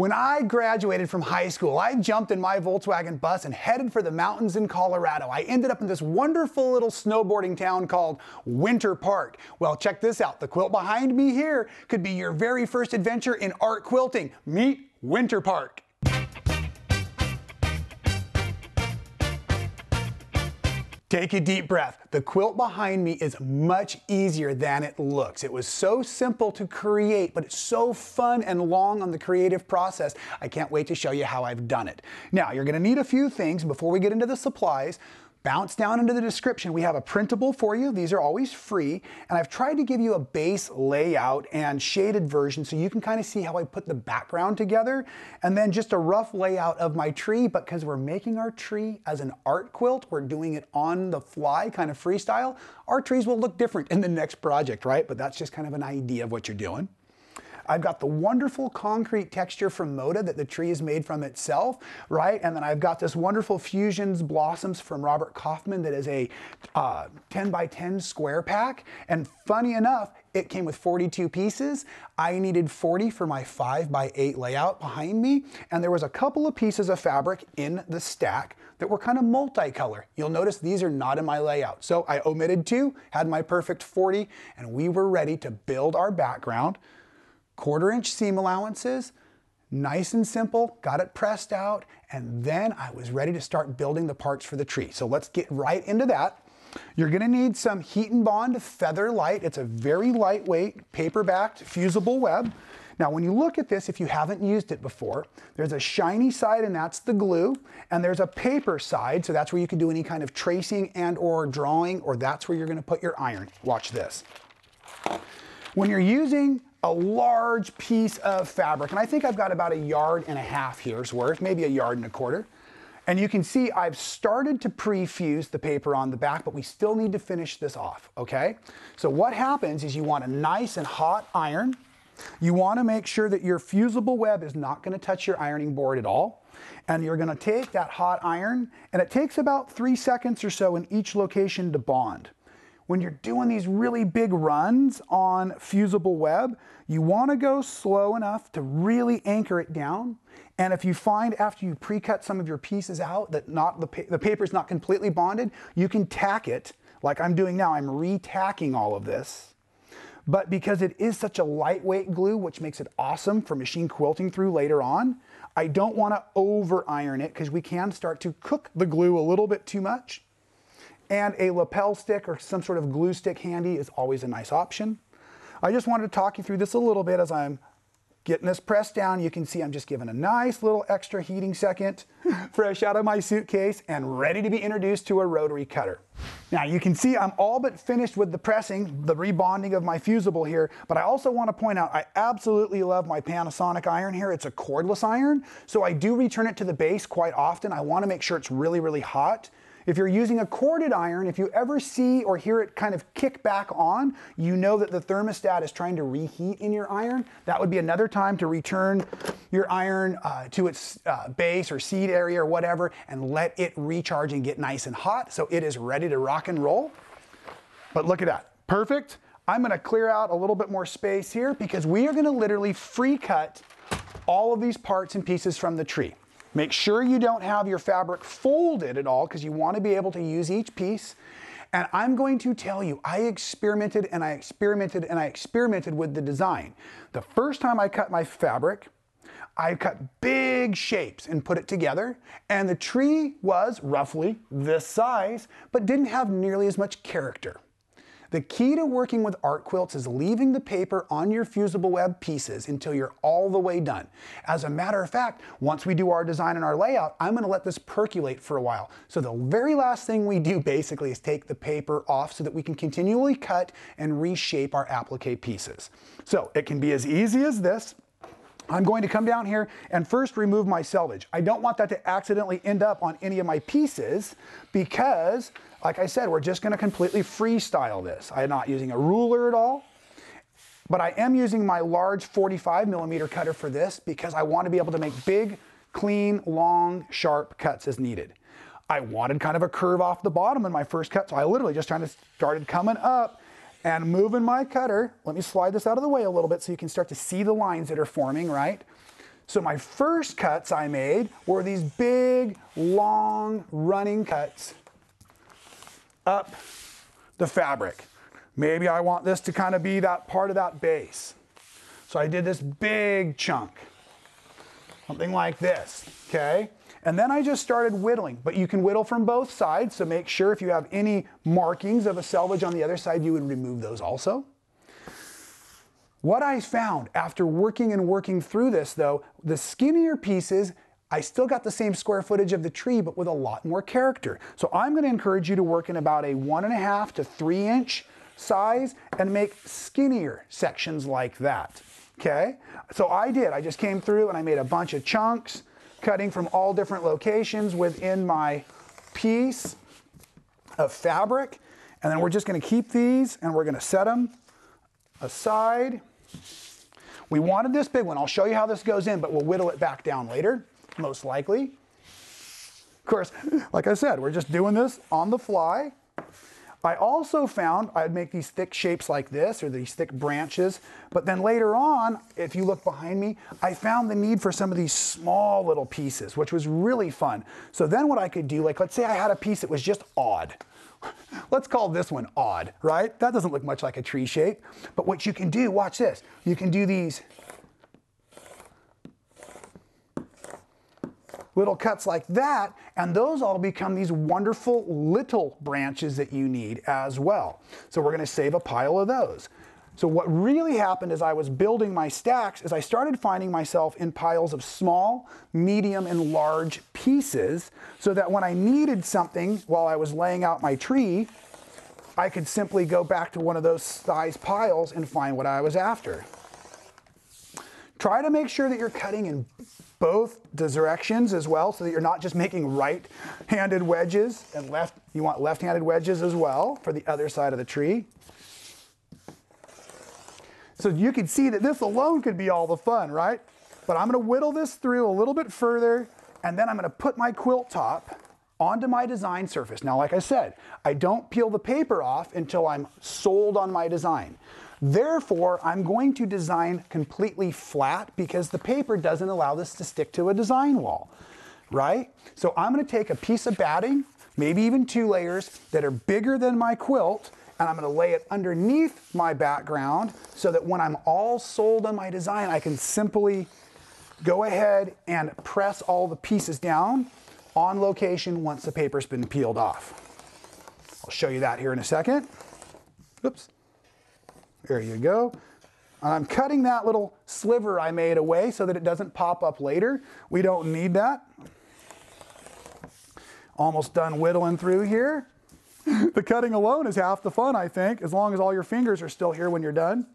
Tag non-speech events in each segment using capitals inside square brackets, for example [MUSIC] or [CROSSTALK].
When I graduated from high school, I jumped in my Volkswagen bus and headed for the mountains in Colorado. I ended up in this wonderful little snowboarding town called Winter Park. Well, check this out. The quilt behind me here could be your very first adventure in art quilting. Meet Winter Park. Take a deep breath. The quilt behind me is much easier than it looks. It was so simple to create, but it's so fun and long on the creative process. I can't wait to show you how I've done it. Now, you're gonna need a few things before we get into the supplies. Bounce down into the description. We have a printable for you. These are always free. And I've tried to give you a base layout and shaded version so you can kind of see how I put the background together. And then just a rough layout of my tree. But because we're making our tree as an art quilt, we're doing it on the fly, kind of freestyle, our trees will look different in the next project, right? But that's just kind of an idea of what you're doing. I've got the wonderful concrete texture from Moda that the tree is made from itself, right? And then I've got this wonderful Fusions Blossoms from Robert Kaufman that is a uh, 10 by 10 square pack. And funny enough, it came with 42 pieces. I needed 40 for my 5 by 8 layout behind me. And there was a couple of pieces of fabric in the stack that were kind of multicolor. You'll notice these are not in my layout. So I omitted two, had my perfect 40, and we were ready to build our background quarter inch seam allowances, nice and simple, got it pressed out, and then I was ready to start building the parts for the tree. So let's get right into that. You're gonna need some Heat N Bond Feather Lite. It's a very lightweight, paper-backed, fusible web. Now, when you look at this, if you haven't used it before, there's a shiny side and that's the glue, and there's a paper side, so that's where you can do any kind of tracing and or drawing, or that's where you're gonna put your iron. Watch this. When you're using a large piece of fabric, and I think I've got about a yard and a half here's worth, maybe a yard and a quarter. And you can see I've started to pre-fuse the paper on the back, but we still need to finish this off, okay? So what happens is you want a nice and hot iron. You wanna make sure that your fusible web is not gonna touch your ironing board at all. And you're gonna take that hot iron, and it takes about three seconds or so in each location to bond when you're doing these really big runs on fusible web, you want to go slow enough to really anchor it down. And if you find after you pre-cut some of your pieces out that not the, pa the paper is not completely bonded, you can tack it like I'm doing now. I'm retacking all of this. But because it is such a lightweight glue, which makes it awesome for machine quilting through later on, I don't want to over iron it because we can start to cook the glue a little bit too much. And a lapel stick or some sort of glue stick handy is always a nice option. I just wanted to talk you through this a little bit as I'm getting this pressed down. You can see I'm just giving a nice little extra heating second, [LAUGHS] fresh out of my suitcase and ready to be introduced to a rotary cutter. Now you can see I'm all but finished with the pressing, the rebonding of my fusible here, but I also want to point out I absolutely love my Panasonic iron here. It's a cordless iron, so I do return it to the base quite often. I want to make sure it's really, really hot. If you're using a corded iron, if you ever see or hear it kind of kick back on, you know that the thermostat is trying to reheat in your iron. That would be another time to return your iron uh, to its uh, base or seed area or whatever and let it recharge and get nice and hot so it is ready to rock and roll. But look at that, perfect. I'm gonna clear out a little bit more space here because we are gonna literally free cut all of these parts and pieces from the tree. Make sure you don't have your fabric folded at all because you want to be able to use each piece. And I'm going to tell you, I experimented and I experimented and I experimented with the design. The first time I cut my fabric, I cut big shapes and put it together, and the tree was roughly this size, but didn't have nearly as much character. The key to working with art quilts is leaving the paper on your fusible web pieces until you're all the way done. As a matter of fact, once we do our design and our layout, I'm gonna let this percolate for a while. So the very last thing we do basically is take the paper off so that we can continually cut and reshape our applique pieces. So it can be as easy as this. I'm going to come down here and first remove my selvage. I don't want that to accidentally end up on any of my pieces because, like I said, we're just gonna completely freestyle this. I'm not using a ruler at all, but I am using my large 45 millimeter cutter for this because I want to be able to make big, clean, long, sharp cuts as needed. I wanted kind of a curve off the bottom in my first cut, so I literally just kind of started coming up and moving my cutter. Let me slide this out of the way a little bit so you can start to see the lines that are forming, right? So my first cuts I made were these big, long running cuts up the fabric. Maybe I want this to kind of be that part of that base. So I did this big chunk, something like this, okay? And then I just started whittling, but you can whittle from both sides, so make sure if you have any markings of a selvage on the other side, you would remove those also. What I found after working and working through this though, the skinnier pieces, I still got the same square footage of the tree, but with a lot more character. So I'm gonna encourage you to work in about a one and a half to three inch size and make skinnier sections like that, okay? So I did, I just came through and I made a bunch of chunks, cutting from all different locations within my piece of fabric. And then we're just gonna keep these and we're gonna set them aside. We wanted this big one. I'll show you how this goes in, but we'll whittle it back down later, most likely. Of course, like I said, we're just doing this on the fly. I also found I'd make these thick shapes like this or these thick branches, but then later on, if you look behind me, I found the need for some of these small little pieces, which was really fun. So then what I could do, like let's say I had a piece that was just odd. [LAUGHS] Let's call this one odd, right? That doesn't look much like a tree shape. But what you can do, watch this. You can do these little cuts like that, and those all become these wonderful little branches that you need as well. So we're gonna save a pile of those. So what really happened as I was building my stacks is I started finding myself in piles of small, medium, and large pieces so that when I needed something while I was laying out my tree, I could simply go back to one of those size piles and find what I was after. Try to make sure that you're cutting in both directions as well so that you're not just making right-handed wedges and left, you want left-handed wedges as well for the other side of the tree. So you can see that this alone could be all the fun, right? But I'm gonna whittle this through a little bit further and then I'm gonna put my quilt top onto my design surface. Now, like I said, I don't peel the paper off until I'm sold on my design. Therefore, I'm going to design completely flat because the paper doesn't allow this to stick to a design wall, right? So I'm gonna take a piece of batting, maybe even two layers that are bigger than my quilt, and I'm gonna lay it underneath my background so that when I'm all sold on my design, I can simply go ahead and press all the pieces down on location once the paper's been peeled off. I'll show you that here in a second. Oops. There you go. I'm cutting that little sliver I made away so that it doesn't pop up later. We don't need that. Almost done whittling through here. [LAUGHS] the cutting alone is half the fun, I think, as long as all your fingers are still here when you're done.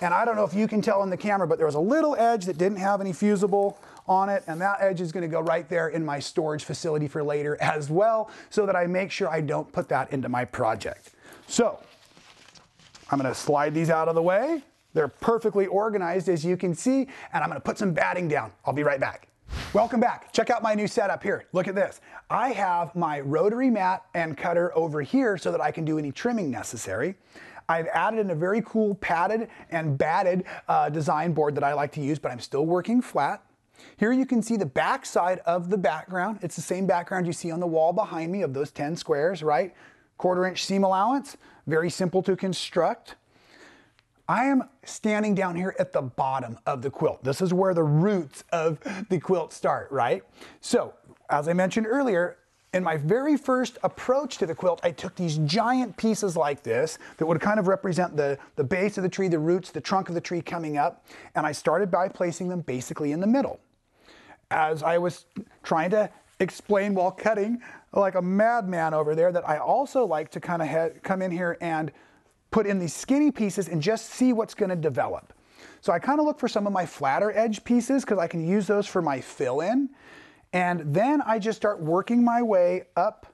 And I don't know if you can tell in the camera, but there was a little edge that didn't have any fusible on it, and that edge is gonna go right there in my storage facility for later as well, so that I make sure I don't put that into my project. So, I'm gonna slide these out of the way. They're perfectly organized as you can see, and I'm gonna put some batting down. I'll be right back. Welcome back. Check out my new setup here. Look at this. I have my rotary mat and cutter over here so that I can do any trimming necessary. I've added in a very cool padded and batted uh, design board that I like to use, but I'm still working flat. Here you can see the back side of the background. It's the same background you see on the wall behind me of those 10 squares, right? Quarter inch seam allowance, very simple to construct. I am standing down here at the bottom of the quilt. This is where the roots of the quilt start, right? So, as I mentioned earlier, in my very first approach to the quilt, I took these giant pieces like this that would kind of represent the, the base of the tree, the roots, the trunk of the tree coming up, and I started by placing them basically in the middle. As I was trying to explain while cutting like a madman over there that I also like to kind of come in here and put in these skinny pieces and just see what's gonna develop. So I kind of look for some of my flatter edge pieces because I can use those for my fill in. And then I just start working my way up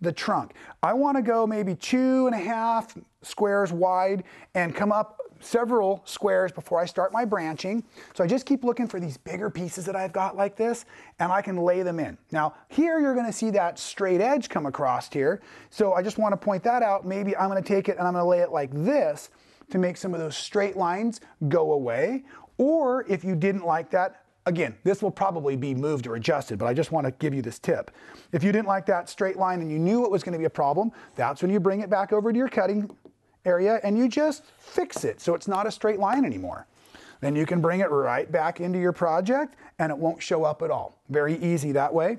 the trunk. I want to go maybe two and a half squares wide and come up several squares before I start my branching. So I just keep looking for these bigger pieces that I've got like this and I can lay them in. Now here you're gonna see that straight edge come across here. So I just wanna point that out. Maybe I'm gonna take it and I'm gonna lay it like this to make some of those straight lines go away. Or if you didn't like that, Again, this will probably be moved or adjusted, but I just want to give you this tip. If you didn't like that straight line and you knew it was going to be a problem, that's when you bring it back over to your cutting area and you just fix it so it's not a straight line anymore. Then you can bring it right back into your project and it won't show up at all. Very easy that way.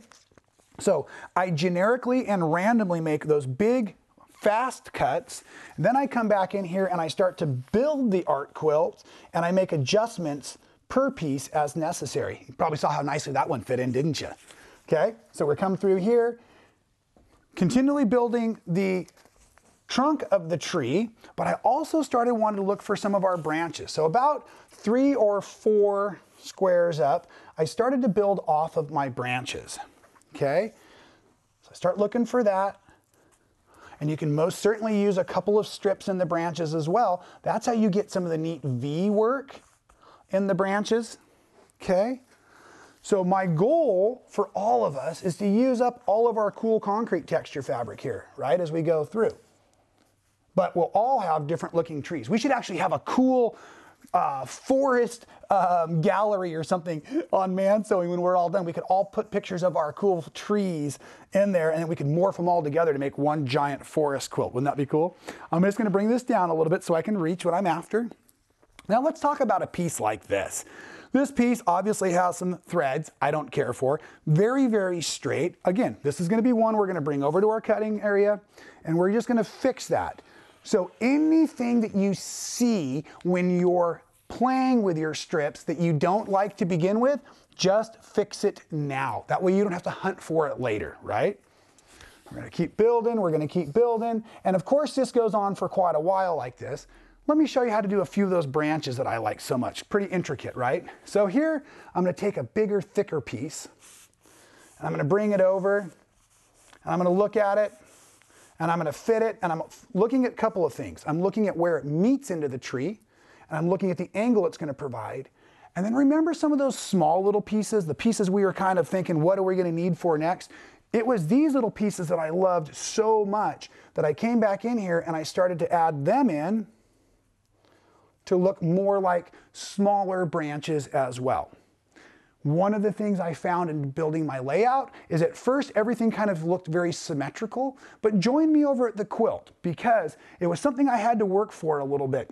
So I generically and randomly make those big fast cuts. Then I come back in here and I start to build the art quilt and I make adjustments per piece as necessary. You probably saw how nicely that one fit in, didn't you? Okay, so we're coming through here, continually building the trunk of the tree, but I also started wanting to look for some of our branches. So about three or four squares up, I started to build off of my branches, okay? So I start looking for that. And you can most certainly use a couple of strips in the branches as well. That's how you get some of the neat V work in the branches, okay? So my goal for all of us is to use up all of our cool concrete texture fabric here, right, as we go through. But we'll all have different looking trees. We should actually have a cool uh, forest um, gallery or something on man sewing when we're all done. We could all put pictures of our cool trees in there and then we could morph them all together to make one giant forest quilt. Wouldn't that be cool? I'm just gonna bring this down a little bit so I can reach what I'm after. Now let's talk about a piece like this. This piece obviously has some threads I don't care for. Very, very straight. Again, this is gonna be one we're gonna bring over to our cutting area and we're just gonna fix that. So anything that you see when you're playing with your strips that you don't like to begin with, just fix it now. That way you don't have to hunt for it later, right? We're gonna keep building, we're gonna keep building. And of course this goes on for quite a while like this. Let me show you how to do a few of those branches that I like so much. Pretty intricate, right? So here, I'm gonna take a bigger, thicker piece, and I'm gonna bring it over, and I'm gonna look at it, and I'm gonna fit it, and I'm looking at a couple of things. I'm looking at where it meets into the tree, and I'm looking at the angle it's gonna provide, and then remember some of those small little pieces, the pieces we were kind of thinking, what are we gonna need for next? It was these little pieces that I loved so much that I came back in here and I started to add them in to look more like smaller branches as well. One of the things I found in building my layout is at first everything kind of looked very symmetrical, but join me over at the quilt because it was something I had to work for a little bit.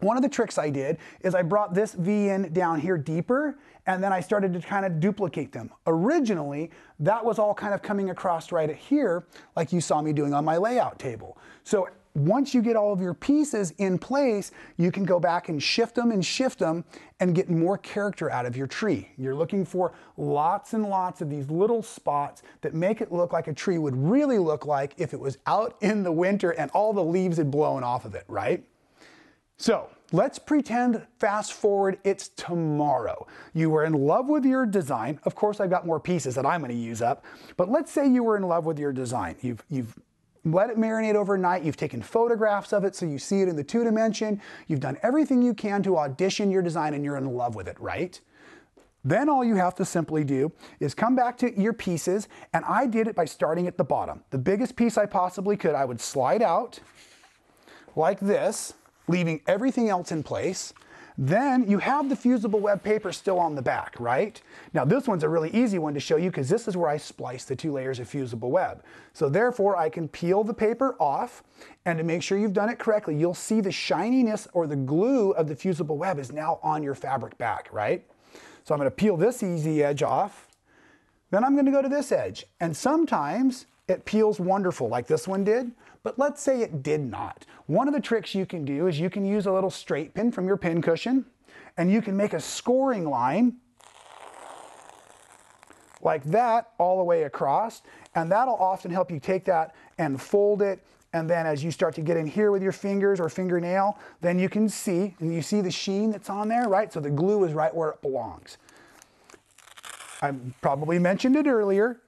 One of the tricks I did is I brought this V in down here deeper and then I started to kind of duplicate them. Originally, that was all kind of coming across right here like you saw me doing on my layout table. So once you get all of your pieces in place, you can go back and shift them and shift them and get more character out of your tree. You're looking for lots and lots of these little spots that make it look like a tree would really look like if it was out in the winter and all the leaves had blown off of it, right? So let's pretend fast forward it's tomorrow. You were in love with your design. Of course, I've got more pieces that I'm gonna use up, but let's say you were in love with your design. You've, you've let it marinate overnight. You've taken photographs of it so you see it in the two dimension. You've done everything you can to audition your design and you're in love with it, right? Then all you have to simply do is come back to your pieces, and I did it by starting at the bottom. The biggest piece I possibly could, I would slide out like this, leaving everything else in place. Then you have the fusible web paper still on the back, right? Now this one's a really easy one to show you because this is where I splice the two layers of fusible web. So therefore I can peel the paper off and to make sure you've done it correctly, you'll see the shininess or the glue of the fusible web is now on your fabric back, right? So I'm gonna peel this easy edge off. Then I'm gonna go to this edge. And sometimes it peels wonderful like this one did. But let's say it did not. One of the tricks you can do is you can use a little straight pin from your pin cushion and you can make a scoring line like that all the way across. And that'll often help you take that and fold it. And then as you start to get in here with your fingers or fingernail, then you can see, and you see the sheen that's on there, right? So the glue is right where it belongs. I probably mentioned it earlier.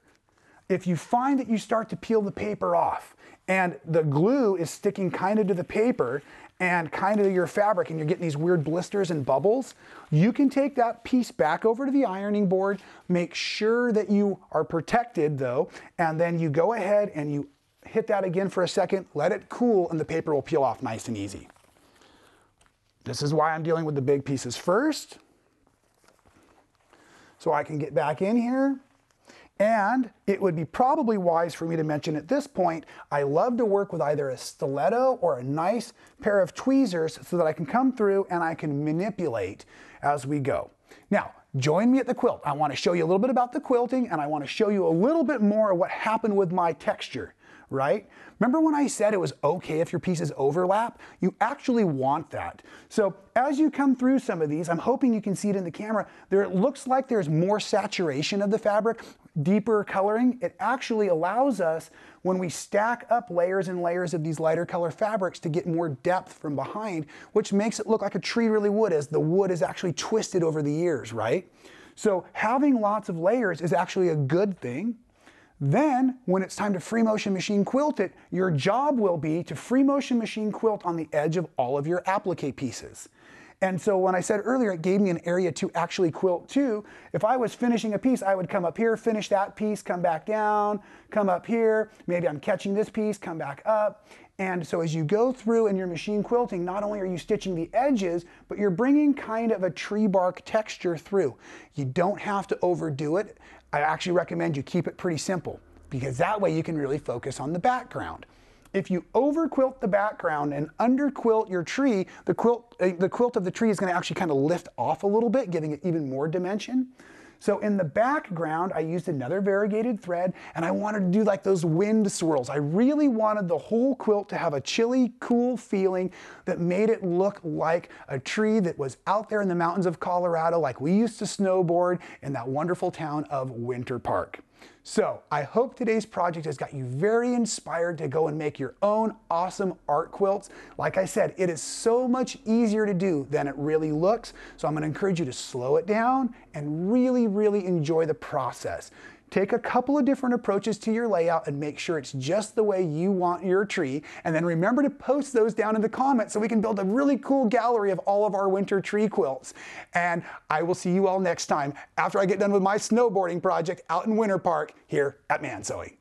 If you find that you start to peel the paper off and the glue is sticking kind of to the paper and kind of your fabric and you're getting these weird blisters and bubbles, you can take that piece back over to the ironing board, make sure that you are protected though, and then you go ahead and you hit that again for a second, let it cool, and the paper will peel off nice and easy. This is why I'm dealing with the big pieces first. So I can get back in here. And it would be probably wise for me to mention at this point, I love to work with either a stiletto or a nice pair of tweezers so that I can come through and I can manipulate as we go. Now, join me at the quilt. I want to show you a little bit about the quilting and I want to show you a little bit more of what happened with my texture right? Remember when I said it was okay if your pieces overlap? You actually want that. So as you come through some of these, I'm hoping you can see it in the camera, there it looks like there's more saturation of the fabric, deeper coloring. It actually allows us, when we stack up layers and layers of these lighter color fabrics to get more depth from behind, which makes it look like a tree really would as the wood is actually twisted over the years, right? So having lots of layers is actually a good thing. Then, when it's time to free motion machine quilt it, your job will be to free motion machine quilt on the edge of all of your applique pieces. And so when I said earlier, it gave me an area to actually quilt too. If I was finishing a piece, I would come up here, finish that piece, come back down, come up here. Maybe I'm catching this piece, come back up. And so as you go through in your machine quilting, not only are you stitching the edges, but you're bringing kind of a tree bark texture through. You don't have to overdo it. I actually recommend you keep it pretty simple because that way you can really focus on the background. If you over quilt the background and under quilt your tree, the quilt, uh, the quilt of the tree is going to actually kind of lift off a little bit, giving it even more dimension. So in the background, I used another variegated thread and I wanted to do like those wind swirls. I really wanted the whole quilt to have a chilly, cool feeling that made it look like a tree that was out there in the mountains of Colorado like we used to snowboard in that wonderful town of Winter Park. So I hope today's project has got you very inspired to go and make your own awesome art quilts. Like I said, it is so much easier to do than it really looks. So I'm gonna encourage you to slow it down and really, really enjoy the process. Take a couple of different approaches to your layout and make sure it's just the way you want your tree. And then remember to post those down in the comments so we can build a really cool gallery of all of our winter tree quilts. And I will see you all next time after I get done with my snowboarding project out in Winter Park here at Mansewing.